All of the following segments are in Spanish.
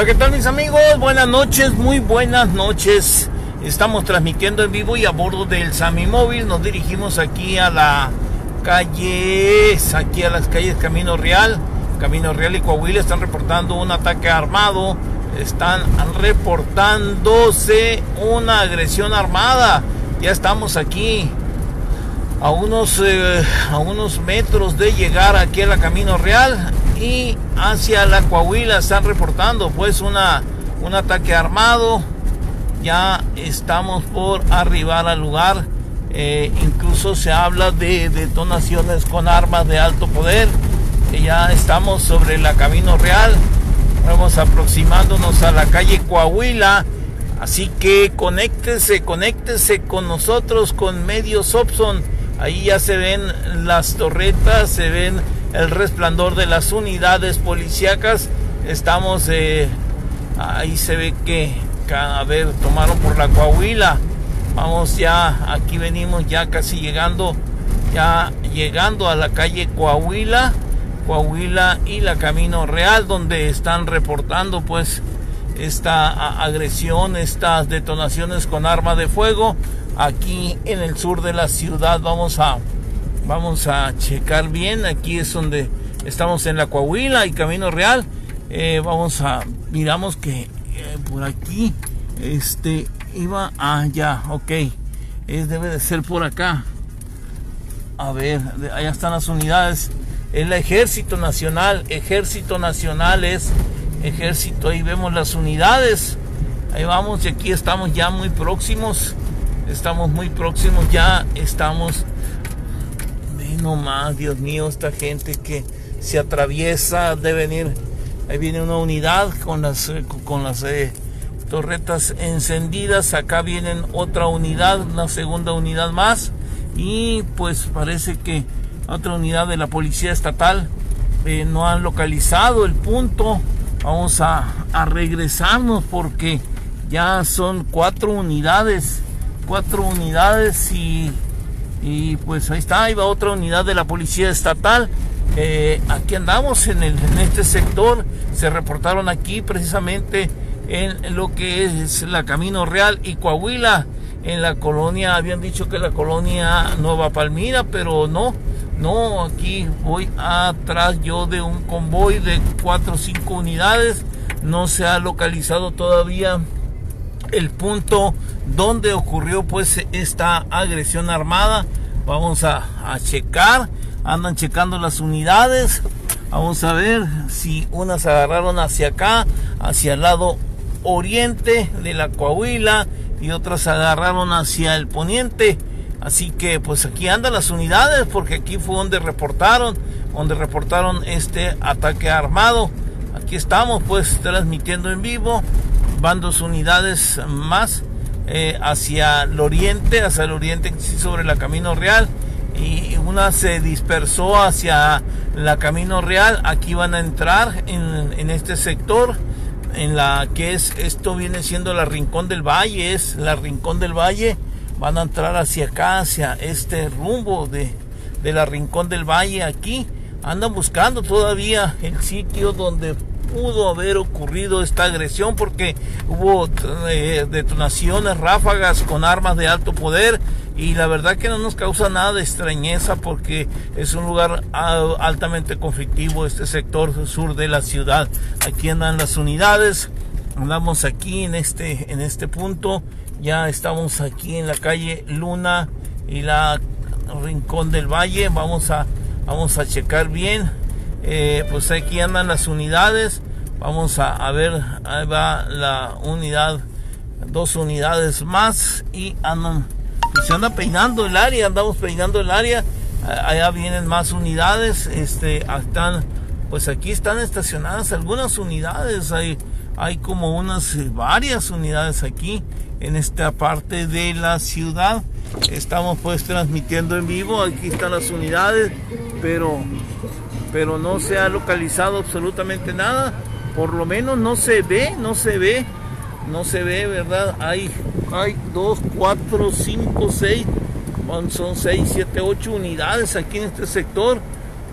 Hola, ¿qué tal mis amigos? Buenas noches, muy buenas noches. Estamos transmitiendo en vivo y a bordo del Sami Móvil nos dirigimos aquí a la calle, aquí a las calles Camino Real. Camino Real y Coahuila están reportando un ataque armado, están reportándose una agresión armada. Ya estamos aquí a unos, eh, a unos metros de llegar aquí a la Camino Real y hacia la Coahuila están reportando pues una, un ataque armado. Ya estamos por arribar al lugar. Eh, incluso se habla de detonaciones con armas de alto poder. Ya estamos sobre la Camino Real. Vamos aproximándonos a la calle Coahuila. Así que conéctese, conéctese con nosotros con Medios Opson. Ahí ya se ven las torretas, se ven el resplandor de las unidades policíacas. Estamos, eh, ahí se ve que, a ver, tomaron por la Coahuila. Vamos ya, aquí venimos ya casi llegando, ya llegando a la calle Coahuila, Coahuila y la Camino Real, donde están reportando pues esta agresión, estas detonaciones con arma de fuego. Aquí en el sur de la ciudad vamos a Vamos a checar bien. Aquí es donde estamos en la Coahuila y Camino Real. Eh, vamos a, miramos que eh, por aquí, este, iba, ya, ok. Es, debe de ser por acá. A ver, allá están las unidades. El Ejército Nacional. Ejército Nacional es ejército. Ahí vemos las unidades. Ahí vamos y aquí estamos ya muy próximos. Estamos muy próximos. Ya estamos no más, Dios mío, esta gente que se atraviesa de venir. Ahí viene una unidad con las, eh, con las eh, torretas encendidas. Acá vienen otra unidad, una segunda unidad más. Y pues parece que otra unidad de la policía estatal eh, no han localizado el punto. Vamos a, a regresarnos porque ya son cuatro unidades. Cuatro unidades y y pues ahí está, ahí va otra unidad de la policía estatal. Eh, aquí andamos en, el, en este sector. Se reportaron aquí precisamente en lo que es la Camino Real y Coahuila. En la colonia, habían dicho que la colonia Nueva Palmira, pero no, no, aquí voy atrás yo de un convoy de cuatro o cinco unidades. No se ha localizado todavía el punto donde ocurrió pues esta agresión armada. Vamos a, checar, andan checando las unidades. Vamos a ver si unas agarraron hacia acá, hacia el lado oriente de la Coahuila y otras agarraron hacia el poniente. Así que pues aquí andan las unidades porque aquí fue donde reportaron, donde reportaron este ataque armado. Aquí estamos pues transmitiendo en vivo van dos unidades más eh, hacia el oriente, hacia el oriente sobre la Camino Real y una se dispersó hacia la Camino Real. Aquí van a entrar en, en este sector, en la que es, esto viene siendo la Rincón del Valle, es la Rincón del Valle. Van a entrar hacia acá, hacia este rumbo de, de la Rincón del Valle aquí. Andan buscando todavía el sitio donde pudo haber ocurrido esta agresión porque hubo eh, detonaciones, ráfagas con armas de alto poder y la verdad que no nos causa nada de extrañeza porque es un lugar altamente conflictivo este sector sur de la ciudad. Aquí andan las unidades, andamos aquí en este, en este punto, ya estamos aquí en la calle Luna y la Rincón del Valle, vamos a, vamos a checar bien eh, pues aquí andan las unidades. Vamos a, ver ahí va la unidad dos unidades más y andan pues se anda peinando el área andamos peinando el área. Allá vienen más unidades este están pues aquí están estacionadas algunas unidades. Hay hay como unas eh, varias unidades aquí en esta parte de la ciudad. Estamos pues transmitiendo en vivo. Aquí están las unidades pero pero no se ha localizado absolutamente nada. Por lo menos no se ve, no se ve, no se ve, ¿verdad? Hay, hay 2, 4, 5, 6, son 6, 7, 8 unidades aquí en este sector,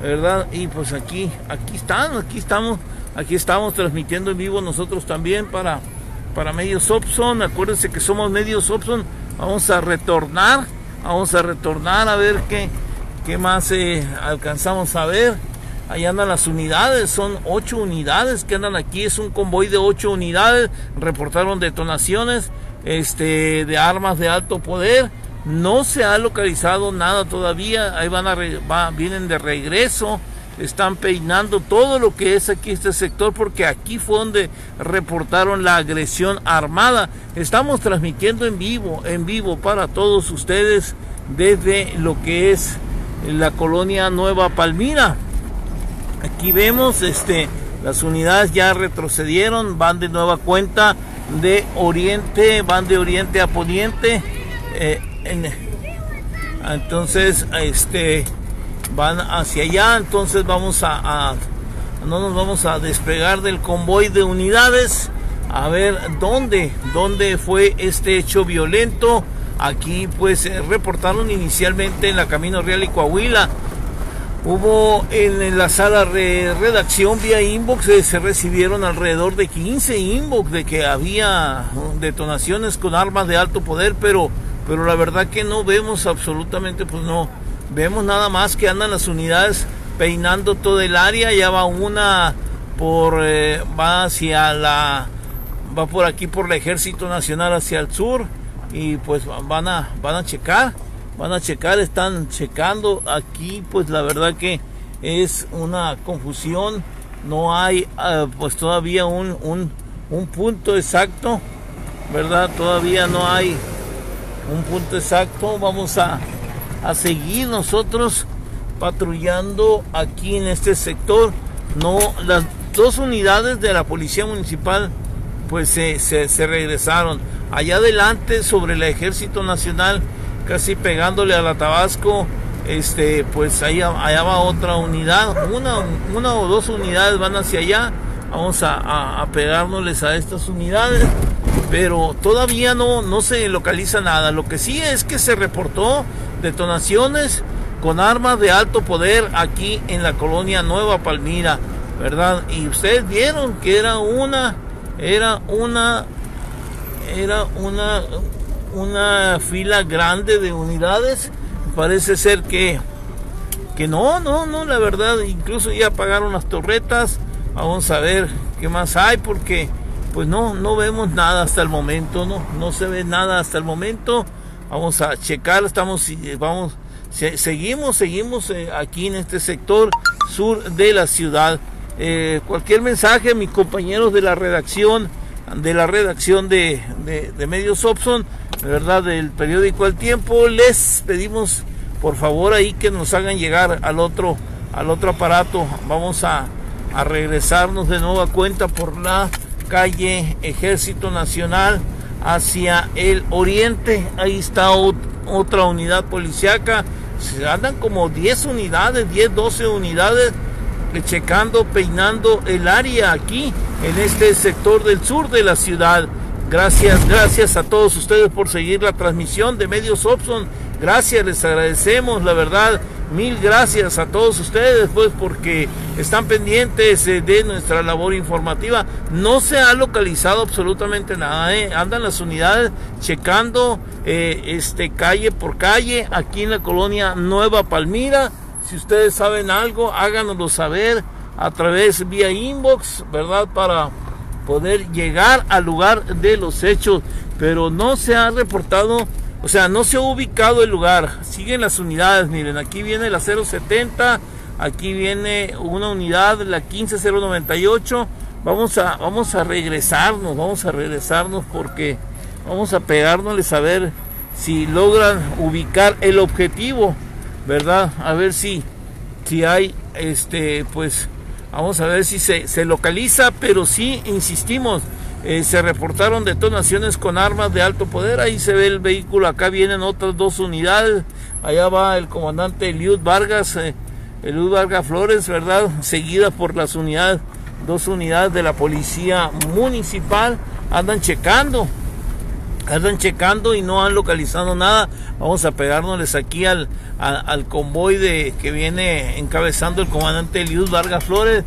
¿verdad? Y pues aquí, aquí están, aquí estamos, Aquí estamos transmitiendo en vivo nosotros también para, para Medios Opson. Acuérdense que somos Medios Opson. Vamos a retornar, vamos a retornar a ver qué, qué más eh, alcanzamos a ver. Ahí andan las unidades, son ocho unidades que andan aquí, es un convoy de ocho unidades, reportaron detonaciones este, de armas de alto poder, no se ha localizado nada todavía, ahí van a vienen de regreso, están peinando todo lo que es aquí este sector porque aquí fue donde reportaron la agresión armada. Estamos transmitiendo en vivo, en vivo para todos ustedes desde lo que es la colonia Nueva Palmira. Aquí vemos este las unidades ya retrocedieron, van de nueva cuenta de oriente, van de oriente a poniente. Eh, entonces, este van hacia allá, entonces vamos a, no nos vamos a despegar del convoy de unidades a ver dónde, dónde fue este hecho violento. Aquí pues reportaron inicialmente en la Camino Real y Coahuila Hubo en la sala de redacción vía inbox, eh, se recibieron alrededor de 15 inbox de que había detonaciones con armas de alto poder, pero, pero la verdad que no vemos absolutamente, pues no, vemos nada más que andan las unidades peinando todo el área, ya va una por, eh, va hacia la, va por aquí por el Ejército Nacional hacia el sur y pues van a, van a checar van a checar, están checando. Aquí, pues la verdad que es una confusión, no hay ah, pues todavía un, un, un, punto exacto, ¿verdad? Todavía no hay un punto exacto, vamos a, a seguir nosotros patrullando aquí en este sector, no, las dos unidades de la policía municipal pues se, se, se regresaron, allá adelante sobre el ejército nacional, casi pegándole a la Tabasco, este, pues allá, allá va otra unidad, una, una o dos unidades van hacia allá, vamos a, a, a a estas unidades, pero todavía no, no se localiza nada, lo que sí es que se reportó detonaciones con armas de alto poder aquí en la colonia Nueva Palmira, ¿verdad? Y ustedes vieron que era una, era una, era una, una fila grande de unidades. Parece ser que, que no, no, no, la verdad, incluso ya apagaron las torretas. Vamos a ver qué más hay porque pues no, no vemos nada hasta el momento, no, no se ve nada hasta el momento. Vamos a checar, estamos, vamos, seguimos, seguimos eh, aquí en este sector sur de la ciudad. Eh, cualquier mensaje, mis compañeros de la redacción, de la redacción de, de, de Medios Opson, verdad, del periódico El Tiempo, les pedimos por favor ahí que nos hagan llegar al otro, al otro aparato. Vamos a, a regresarnos de nueva cuenta por la calle Ejército Nacional hacia el oriente. Ahí está otra unidad policiaca. Se andan como 10 unidades, 10, 12 unidades checando, peinando el área aquí en este sector del sur de la ciudad. Gracias, gracias a todos ustedes por seguir la transmisión de Medios Opson. Gracias, les agradecemos, la verdad. Mil gracias a todos ustedes, pues, porque están pendientes eh, de nuestra labor informativa. No se ha localizado absolutamente nada, ¿eh? Andan las unidades checando eh, este, calle por calle aquí en la colonia Nueva Palmira. Si ustedes saben algo, háganoslo saber a través vía inbox, ¿verdad? Para poder llegar al lugar de los hechos, pero no se ha reportado, o sea, no se ha ubicado el lugar. Siguen las unidades, miren, aquí viene la 070, aquí viene una unidad, la 15098. Vamos a, vamos a regresarnos, vamos a regresarnos porque vamos a pegárnosles a ver si logran ubicar el objetivo, ¿verdad? A ver si, si hay, este, pues, Vamos a ver si se, se localiza, pero sí, insistimos, eh, se reportaron detonaciones con armas de alto poder. Ahí se ve el vehículo, acá vienen otras dos unidades. Allá va el comandante Eliud Vargas, eh, Eliud Vargas Flores, ¿verdad? Seguida por las unidades, dos unidades de la policía municipal. Andan checando, andan checando y no han localizado nada. Vamos a pegárnosles aquí al, al, convoy de, que viene encabezando el comandante Eliud Vargas Flores.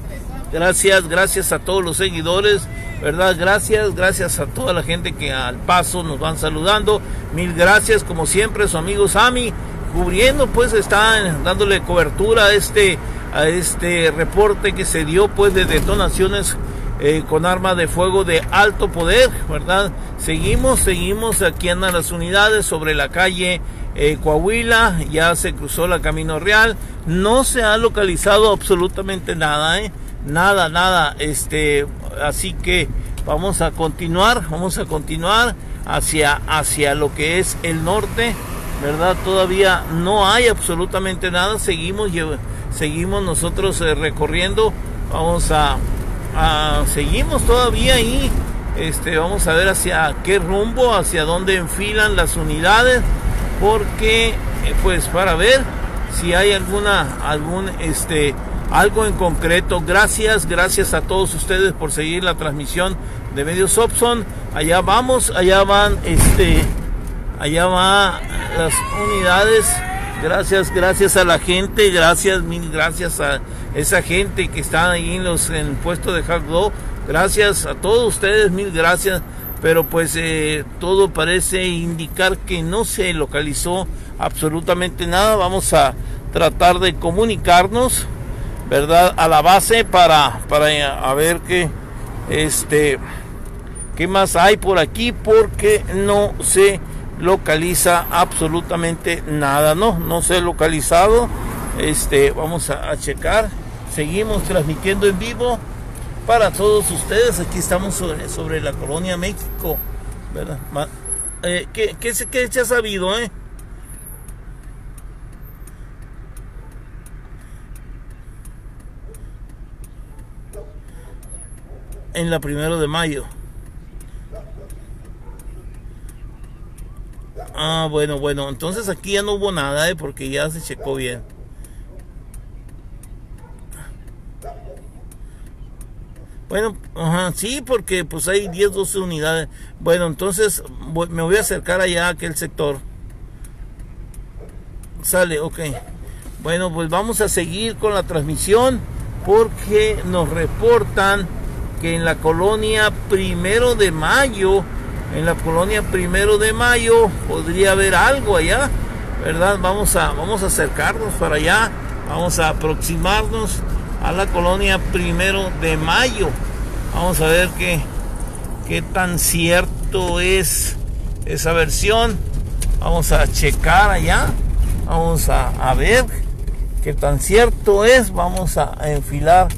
Gracias, gracias a todos los seguidores, ¿verdad? Gracias, gracias a toda la gente que al paso nos van saludando. Mil gracias, como siempre, su amigo Sami, cubriendo, pues están dándole cobertura a este, a este reporte que se dio, pues, de detonaciones eh, con armas de fuego de alto poder, ¿verdad? Seguimos, seguimos, aquí andan las unidades sobre la calle eh, Coahuila, ya se cruzó la Camino Real, no se ha localizado absolutamente nada, ¿eh? Nada, nada, este, así que vamos a continuar, vamos a continuar hacia, hacia lo que es el norte, ¿verdad? Todavía no hay absolutamente nada, seguimos, seguimos nosotros eh, recorriendo, vamos a Ah, seguimos todavía ahí. Este, vamos a ver hacia qué rumbo, hacia dónde enfilan las unidades, porque eh, pues para ver si hay alguna algún este algo en concreto. Gracias, gracias a todos ustedes por seguir la transmisión de Medios Opson. Allá vamos, allá van este allá van las unidades. Gracias, gracias a la gente, gracias, mil gracias a esa gente que está ahí en los en puesto de hard Gracias a todos ustedes, mil gracias. Pero pues eh, todo parece indicar que no se localizó absolutamente nada. Vamos a tratar de comunicarnos, ¿verdad? A la base para, para a ver qué, este, qué más hay por aquí porque no se localiza absolutamente nada, ¿no? No se ha localizado. Este, vamos a checar. Seguimos transmitiendo en vivo para todos ustedes. Aquí estamos sobre, la colonia México, ¿verdad? Eh, ¿qué, qué, se ha sabido, eh? En la primero de mayo. Ah, bueno, bueno, entonces aquí ya no hubo nada, ¿eh? Porque ya se checó bien. Bueno, ajá, sí, porque pues hay 10, 12 unidades. Bueno, entonces me voy a acercar allá a aquel sector. Sale, ok. Bueno, pues vamos a seguir con la transmisión porque nos reportan que en la colonia primero de mayo, en la colonia primero de mayo podría haber algo allá, ¿verdad? Vamos a, vamos a acercarnos para allá, vamos a aproximarnos a la colonia primero de mayo. Vamos a ver qué, qué tan cierto es esa versión. Vamos a checar allá. Vamos a, a ver qué tan cierto es. Vamos a enfilar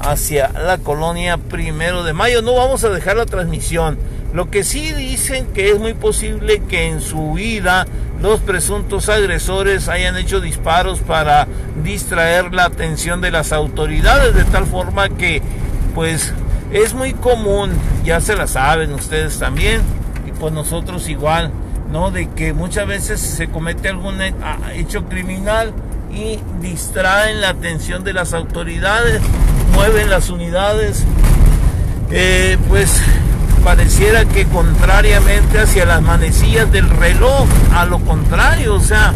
hacia la colonia primero de mayo. No vamos a dejar la transmisión. Lo que sí dicen que es muy posible que en su vida los presuntos agresores hayan hecho disparos para distraer la atención de las autoridades de tal forma que pues es muy común, ya se la saben ustedes también y pues nosotros igual, ¿no? De que muchas veces se comete algún hecho criminal y distraen la atención de las autoridades, mueven las unidades, eh, pues pareciera que contrariamente hacia las manecillas del reloj, a lo contrario, o sea,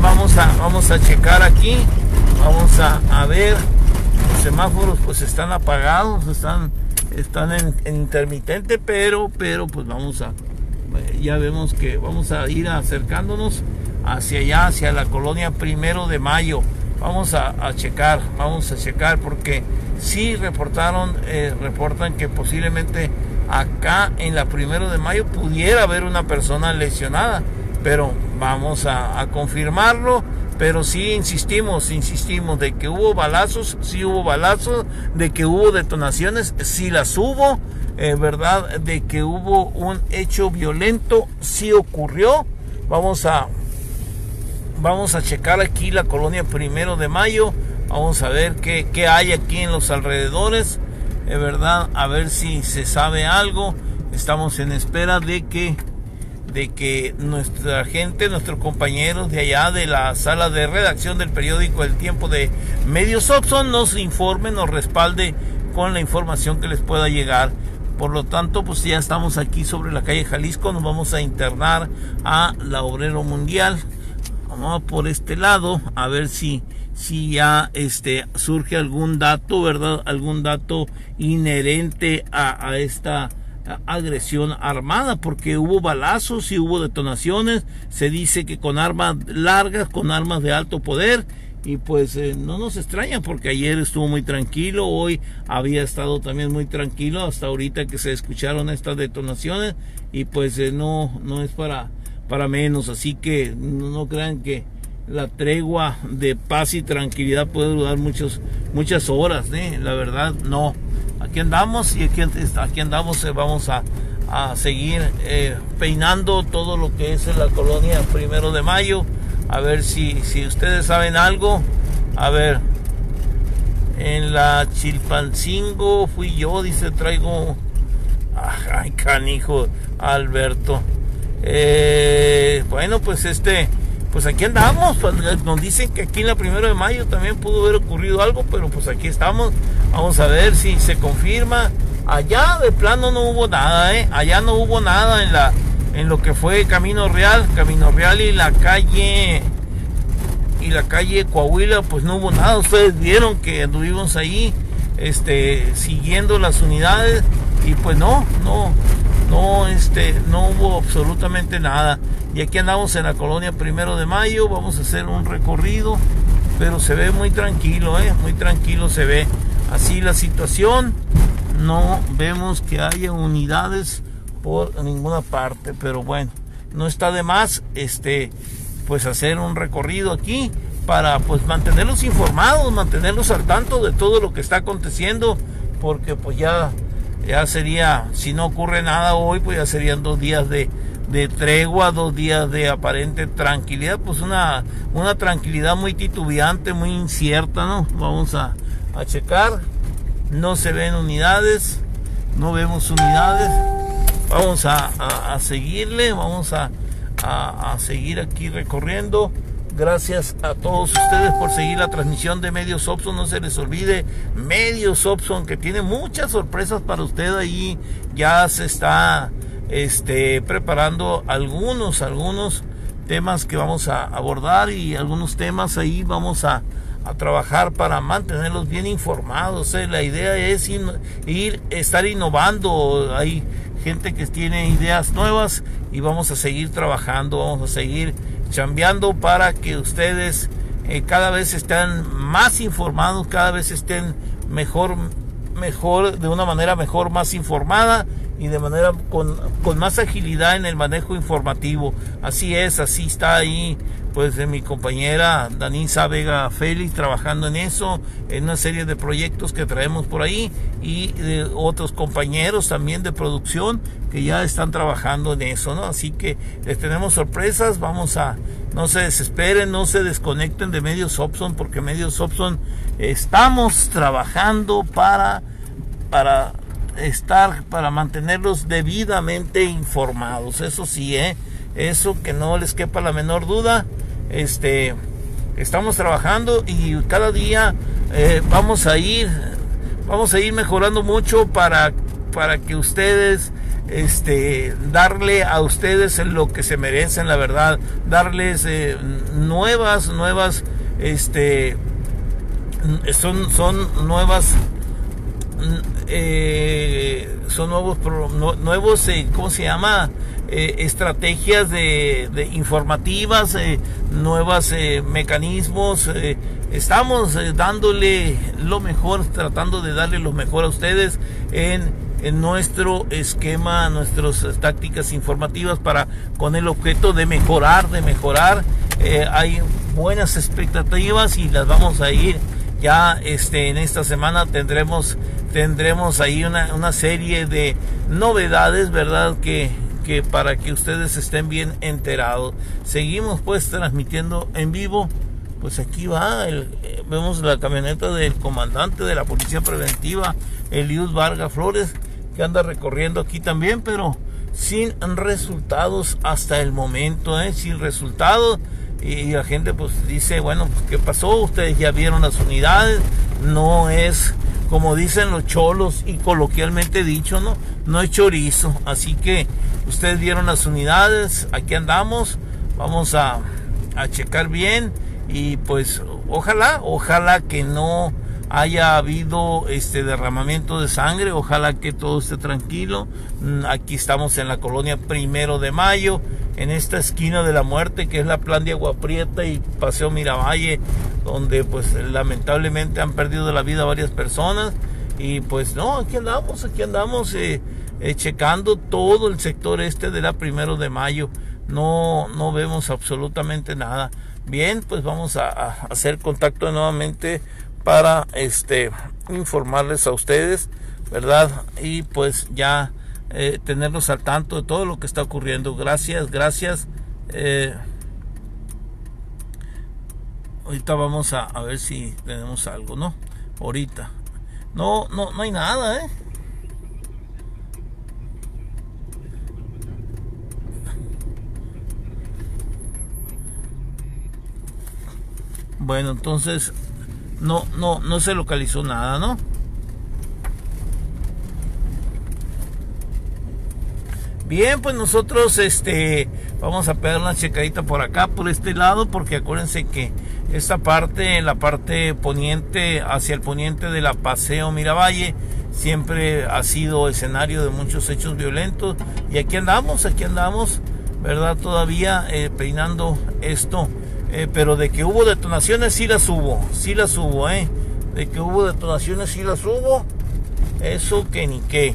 vamos a, vamos a checar aquí, vamos a, a ver, los semáforos pues están apagados, están, están en, intermitente, pero, pero pues vamos a, ya vemos que vamos a ir acercándonos hacia allá, hacia la colonia primero de mayo. Vamos a, a checar, vamos a checar porque sí reportaron, eh, reportan que posiblemente acá en la primero de mayo pudiera haber una persona lesionada, pero vamos a, confirmarlo. Pero sí insistimos, insistimos de que hubo balazos, sí hubo balazos, de que hubo detonaciones, sí las hubo, eh, ¿verdad? De que hubo un hecho violento, sí ocurrió. Vamos a, vamos a checar aquí la colonia primero de mayo, vamos a ver qué, qué hay aquí en los alrededores es verdad, a ver si se sabe algo. Estamos en espera de que de que nuestra gente, nuestros compañeros de allá de la sala de redacción del periódico El Tiempo de Medios Oxon nos informe, nos respalde con la información que les pueda llegar. Por lo tanto, pues ya estamos aquí sobre la calle Jalisco, nos vamos a internar a la Obrero Mundial. Vamos por este lado a ver si si ya este surge algún dato, ¿verdad? Algún dato inherente a, esta agresión armada porque hubo balazos y hubo detonaciones se dice que con armas largas con armas de alto poder y pues eh, no nos extraña porque ayer estuvo muy tranquilo, hoy había estado también muy tranquilo hasta ahorita que se escucharon estas detonaciones y pues eh, no no es para para menos, así que no, crean que la tregua de paz y tranquilidad puede durar muchas horas, ¿eh? la verdad no. Aquí andamos y aquí, andamos, vamos a, a seguir peinando todo lo que es la colonia primero de mayo a ver si, si ustedes saben algo. A ver. En la Chilpancingo fui yo, dice, traigo... Ay, canijo, Alberto. Eh, bueno, pues este... Pues aquí andamos, pues, nos dicen que aquí en la primera de mayo también pudo haber ocurrido algo, pero pues aquí estamos. Vamos a ver si se confirma. Allá de plano no hubo nada, ¿eh? Allá no hubo nada en la en lo que fue Camino Real, Camino Real y la calle y la calle Coahuila, pues no hubo nada. Ustedes vieron que anduvimos ahí este siguiendo las unidades y pues no, no no este no hubo absolutamente nada. Y aquí andamos en la colonia Primero de Mayo, vamos a hacer un recorrido, pero se ve muy tranquilo, eh, muy tranquilo se ve así la situación. No vemos que haya unidades por ninguna parte, pero bueno, no está de más este pues hacer un recorrido aquí para pues mantenerlos informados, mantenerlos al tanto de todo lo que está aconteciendo, porque pues ya ya sería, si no ocurre nada hoy, pues ya serían dos días de, de tregua, dos días de aparente tranquilidad, pues una, una tranquilidad muy titubeante, muy incierta, ¿no? Vamos a, a checar, no se ven unidades, no vemos unidades vamos a, seguirle, vamos a, seguir aquí recorriendo. Gracias a todos ustedes por seguir la transmisión de Medios Opson. No se les olvide Medios Opson que tiene muchas sorpresas para usted ahí. Ya se está este, preparando algunos, algunos temas que vamos a abordar y algunos temas ahí vamos a, trabajar para mantenerlos bien informados. ¿eh? La idea es ir, ir, estar innovando. Ahí gente que tiene ideas nuevas y vamos a seguir trabajando, vamos a seguir chambeando para que ustedes eh, cada vez estén más informados, cada vez estén mejor, mejor, de una manera mejor, más informada y de manera con, con más agilidad en el manejo informativo. Así es, así está ahí pues de mi compañera Danisa Vega Félix trabajando en eso, en una serie de proyectos que traemos por ahí y de otros compañeros también de producción que ya están trabajando en eso, ¿no? Así que les tenemos sorpresas, vamos a, no se desesperen, no se desconecten de Medios Opson porque Medios Opson estamos trabajando para, para estar, para mantenerlos debidamente informados, eso sí, ¿eh? Eso que no les quepa la menor duda. Este, estamos trabajando y cada día eh, vamos a ir, vamos a ir mejorando mucho para, para que ustedes, este, darle a ustedes lo que se merecen, la verdad, darles eh, nuevas, nuevas, este, son, son nuevas, eh, son nuevos, nuevos, ¿cómo se llama? Eh, estrategias de, informativas, eh, nuevos eh, mecanismos. estamos dándole lo mejor, tratando de darle lo mejor a ustedes en, en nuestro esquema, nuestras tácticas informativas para con el objeto de mejorar, de mejorar. hay buenas expectativas y las vamos a ir ya este en esta semana tendremos tendremos ahí una, una serie de novedades verdad que que para que ustedes estén bien enterados. Seguimos pues transmitiendo en vivo. Pues aquí va, el, eh, vemos la camioneta del comandante de la Policía Preventiva, Eliud Vargas Flores, que anda recorriendo aquí también, pero sin resultados hasta el momento, ¿eh? sin resultados. Y la gente pues dice, bueno, pues ¿qué pasó? Ustedes ya vieron las unidades, no es como dicen los cholos y coloquialmente dicho, ¿no? No es chorizo. Así que ustedes vieron las unidades, aquí andamos, vamos a, a checar bien y pues ojalá, ojalá que no haya habido este derramamiento de sangre, ojalá que todo esté tranquilo. Mm, aquí estamos en la colonia Primero de Mayo, en esta esquina de la muerte que es la plan de Agua Prieta y Paseo Miravalle, donde pues lamentablemente han perdido la vida varias personas. Y pues no, aquí andamos, aquí andamos eh, eh, checando todo el sector este de la Primero de Mayo. No, no vemos absolutamente nada. Bien, pues vamos a, a hacer contacto nuevamente para este informarles a ustedes, ¿verdad? Y pues ya eh, tenerlos al tanto de todo lo que está ocurriendo. Gracias, gracias. Eh, ahorita vamos a, a, ver si tenemos algo, ¿no? Ahorita. No, no, no hay nada, ¿eh? Bueno, entonces no, no, no se localizó nada, ¿no? Bien, pues nosotros este vamos a pegar una checadita por acá, por este lado, porque acuérdense que esta parte, la parte poniente, hacia el poniente de la Paseo Miravalle, siempre ha sido escenario de muchos hechos violentos. Y aquí andamos, aquí andamos, ¿verdad? Todavía eh, peinando esto eh, pero de que hubo detonaciones, sí las hubo. Sí las hubo, ¿eh? De que hubo detonaciones, sí las hubo. Eso que ni qué.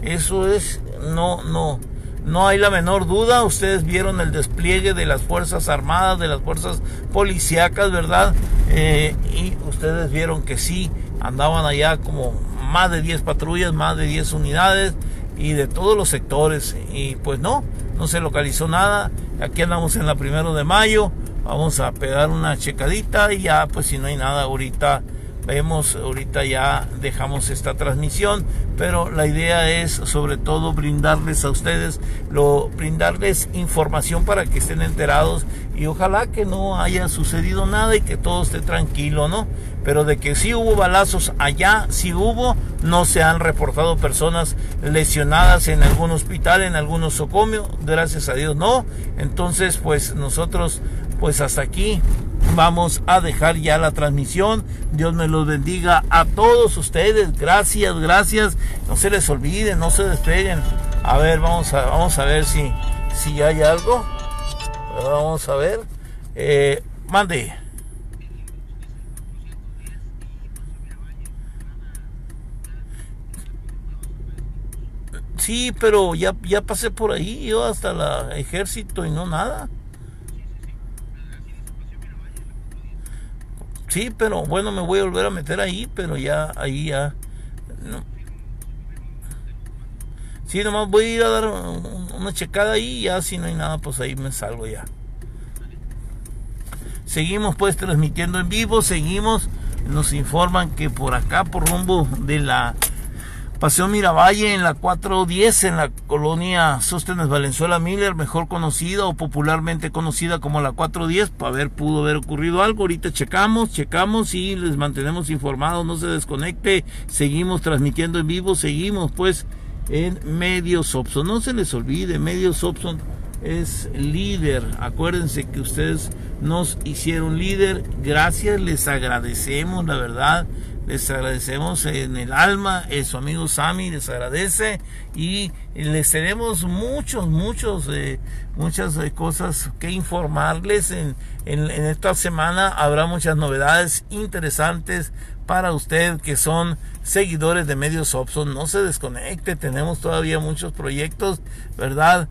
Eso es, no, no. No hay la menor duda. Ustedes vieron el despliegue de las Fuerzas Armadas, de las Fuerzas Policíacas, ¿verdad? Eh, y ustedes vieron que sí, andaban allá como más de 10 patrullas, más de 10 unidades y de todos los sectores. Y pues no, no se localizó nada. Aquí andamos en la primero de mayo vamos a pegar una checadita y ya pues si no hay nada ahorita vemos ahorita ya dejamos esta transmisión pero la idea es sobre todo brindarles a ustedes lo brindarles información para que estén enterados y ojalá que no haya sucedido nada y que todo esté tranquilo no pero de que sí hubo balazos allá sí hubo no se han reportado personas lesionadas en algún hospital en algún nosocomio gracias a Dios no. Entonces pues nosotros pues hasta aquí vamos a dejar ya la transmisión. Dios me los bendiga a todos ustedes. Gracias, gracias. No se les olvide, no se despeguen. A ver, vamos a, vamos a ver si, si hay algo. Vamos a ver. Eh, mande. Sí, pero ya, ya pasé por ahí, yo hasta el ejército y no nada. Sí, pero bueno, me voy a volver a meter ahí, pero ya, ahí ya. No. Sí, nomás voy a ir a dar una checada ahí y ya si no hay nada, pues ahí me salgo ya. Seguimos pues transmitiendo en vivo, seguimos, nos informan que por acá, por rumbo de la Paseo Miravalle en la 410 en la colonia Sóstenes Valenzuela Miller, mejor conocida o popularmente conocida como la 410, para ver, pudo haber ocurrido algo. Ahorita checamos, checamos y les mantenemos informados, no se desconecte, seguimos transmitiendo en vivo, seguimos pues en Medios Opson. No se les olvide, Medios Opson es líder. Acuérdense que ustedes nos hicieron líder. Gracias, les agradecemos, la verdad les agradecemos en el alma, eh, su amigo Sammy les agradece y les tenemos muchos, muchos, eh, muchas eh, cosas que informarles. En, en, esta semana habrá muchas novedades interesantes para usted que son seguidores de Medios Opson. No se desconecte, tenemos todavía muchos proyectos, ¿verdad?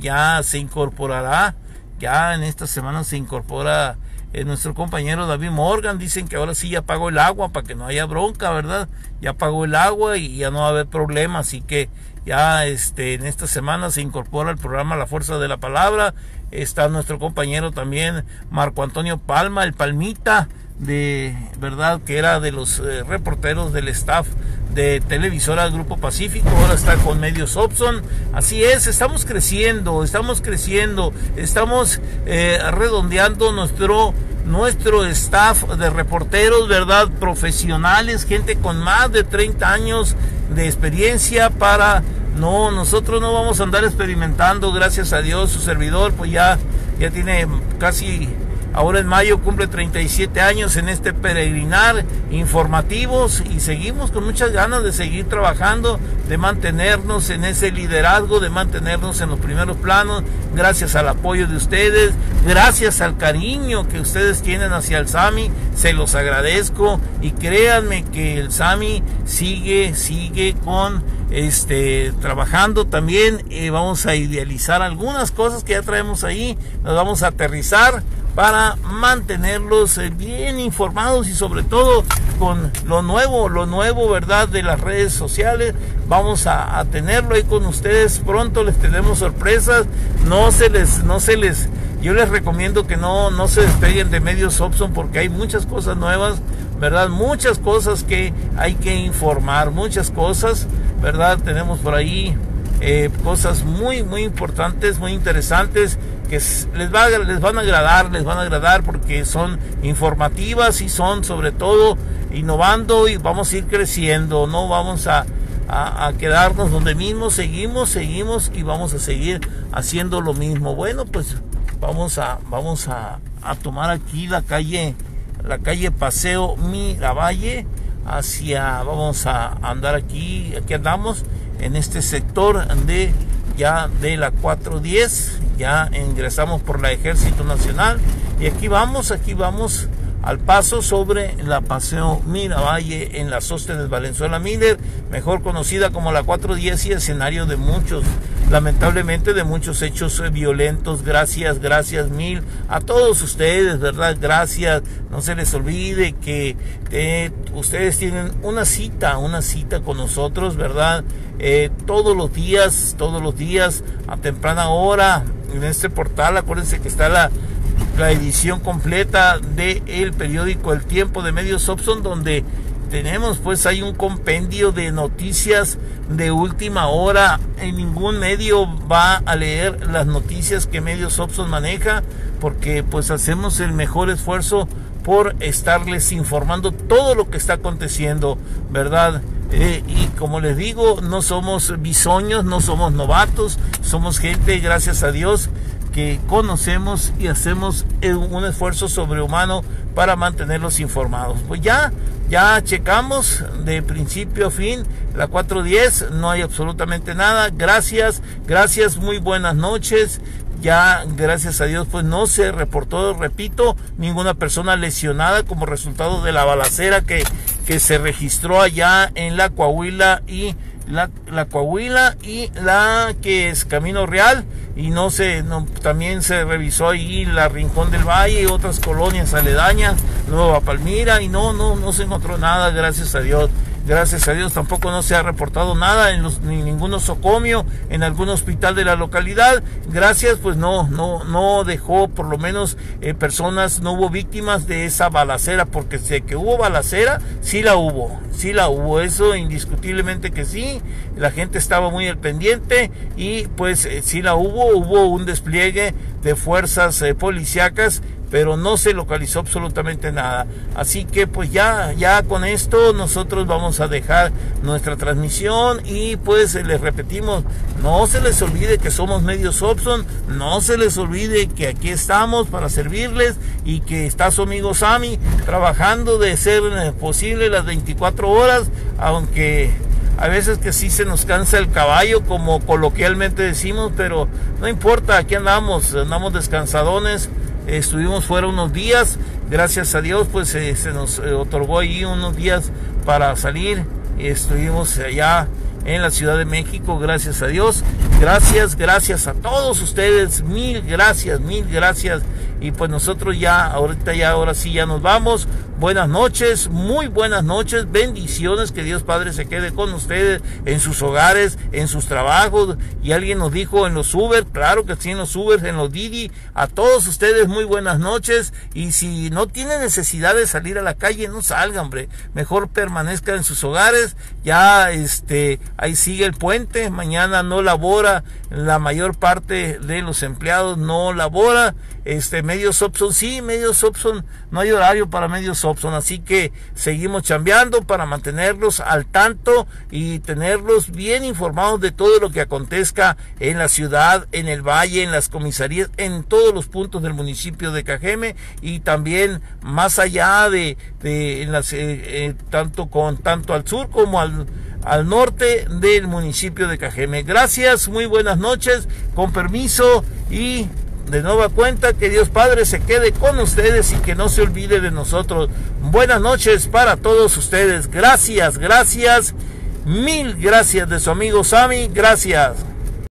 ya se incorporará, ya en esta semana se incorpora eh, nuestro compañero David Morgan. Dicen que ahora sí ya pagó el agua para que no haya bronca, ¿verdad? Ya pagó el agua y ya no va a haber problema. Así que ya este, en esta semana se incorpora el programa La Fuerza de la Palabra. Está nuestro compañero también Marco Antonio Palma, el Palmita de verdad que era de los eh, reporteros del staff de televisora Grupo Pacífico, ahora está con Medios Opson. Así es, estamos creciendo, estamos creciendo, estamos eh, redondeando nuestro nuestro staff de reporteros, ¿verdad? Profesionales, gente con más de 30 años de experiencia para no, nosotros no vamos a andar experimentando, gracias a Dios, su servidor pues ya ya tiene casi ahora en mayo cumple 37 años en este peregrinar informativos y seguimos con muchas ganas de seguir trabajando, de mantenernos en ese liderazgo, de mantenernos en los primeros planos, gracias al apoyo de ustedes, gracias al cariño que ustedes tienen hacia el SAMI, se los agradezco. Y créanme que el SAMI sigue, sigue con este trabajando también. Eh, vamos a idealizar algunas cosas que ya traemos ahí. Nos vamos a aterrizar para mantenerlos eh, bien informados y sobre todo con lo nuevo lo nuevo verdad de las redes sociales vamos a, tenerlo ahí con ustedes pronto les tenemos sorpresas no se les no se les yo les recomiendo que no, no se despeguen de medios Opson porque hay muchas cosas nuevas, ¿verdad? Muchas cosas que hay que informar, muchas cosas, ¿verdad? Tenemos por ahí eh, cosas muy, muy importantes, muy interesantes que les, va, les van a agradar, les van a agradar porque son informativas y son sobre todo innovando y vamos a ir creciendo, no vamos a, quedarnos donde mismo, seguimos, seguimos y vamos a seguir haciendo lo mismo. Bueno, pues vamos a vamos a tomar aquí la calle la calle Paseo Miravalle hacia vamos a andar aquí aquí andamos en este sector de ya de la 410 ya ingresamos por la Ejército Nacional y aquí vamos aquí vamos al paso sobre la Paseo Miravalle en la Sóstenes Valenzuela Miller, mejor conocida como la 410 y escenario de muchos, lamentablemente de muchos hechos eh, violentos. Gracias, gracias mil a todos ustedes, ¿verdad? Gracias. No se les olvide que eh, ustedes tienen una cita, una cita con nosotros, ¿verdad? Eh, todos los días, todos los días, a temprana hora, en este portal, acuérdense que está la la edición completa del el periódico El Tiempo de Medios Opson, donde tenemos pues hay un compendio de noticias de última hora. En ningún medio va a leer las noticias que Medios Opson maneja, porque pues hacemos el mejor esfuerzo por estarles informando todo lo que está aconteciendo, ¿verdad? Eh, y como les digo, no somos bisoños, no somos novatos, somos gente, gracias a Dios, que conocemos y hacemos un esfuerzo sobrehumano para mantenerlos informados. Pues ya, ya checamos de principio a fin la 410, no hay absolutamente nada. Gracias, gracias, muy buenas noches. Ya, gracias a Dios, pues no se reportó, repito, ninguna persona lesionada como resultado de la balacera que, que se registró allá en la Coahuila y la, la Coahuila y la que es Camino Real y no se no, también se revisó ahí la Rincón del Valle y otras colonias aledañas Nueva Palmira y no no no se encontró nada gracias a Dios Gracias a Dios tampoco no se ha reportado nada en los, ni ningún osocomio en algún hospital de la localidad. Gracias, pues no, no, no dejó por lo menos eh, personas, no hubo víctimas de esa balacera, porque sé que hubo balacera, sí la hubo, sí la hubo, eso indiscutiblemente que sí. La gente estaba muy al pendiente y pues eh, sí la hubo, hubo un despliegue de fuerzas eh, policíacas pero no se localizó absolutamente nada. Así que pues ya, ya con esto nosotros vamos a dejar nuestra transmisión y pues les repetimos, no se les olvide que somos medios Opson, no se les olvide que aquí estamos para servirles y que está su amigo Sami trabajando de ser eh, posible las 24 horas, aunque a veces que sí se nos cansa el caballo, como coloquialmente decimos, pero no importa, aquí andamos, andamos descansadones estuvimos fuera unos días, gracias a Dios pues eh, se nos eh, otorgó ahí unos días para salir, estuvimos allá en la Ciudad de México, gracias a Dios, gracias, gracias a todos ustedes, mil gracias, mil gracias. Y pues nosotros ya, ahorita ya, ahora sí ya nos vamos. Buenas noches, muy buenas noches, bendiciones, que Dios Padre se quede con ustedes en sus hogares, en sus trabajos. Y alguien nos dijo en los Uber, claro que sí, en los Uber, en los Didi. A todos ustedes muy buenas noches. Y si no tienen necesidad de salir a la calle, no salgan, hombre. Mejor permanezcan en sus hogares. Ya, este, ahí sigue el puente. Mañana no labora, la mayor parte de los empleados no labora este, medios Opson, sí, medios Opson, no hay horario para medios Opson, así que seguimos chambeando para mantenerlos al tanto y tenerlos bien informados de todo lo que acontezca en la ciudad, en el valle, en las comisarías, en todos los puntos del municipio de Cajeme y también más allá de, de eh, eh, tanto con tanto al sur como al, al norte del municipio de Cajeme. Gracias, muy buenas noches, con permiso y de nueva cuenta que Dios Padre se quede con ustedes y que no se olvide de nosotros. Buenas noches para todos ustedes. Gracias, gracias. Mil gracias de su amigo Sami. Gracias.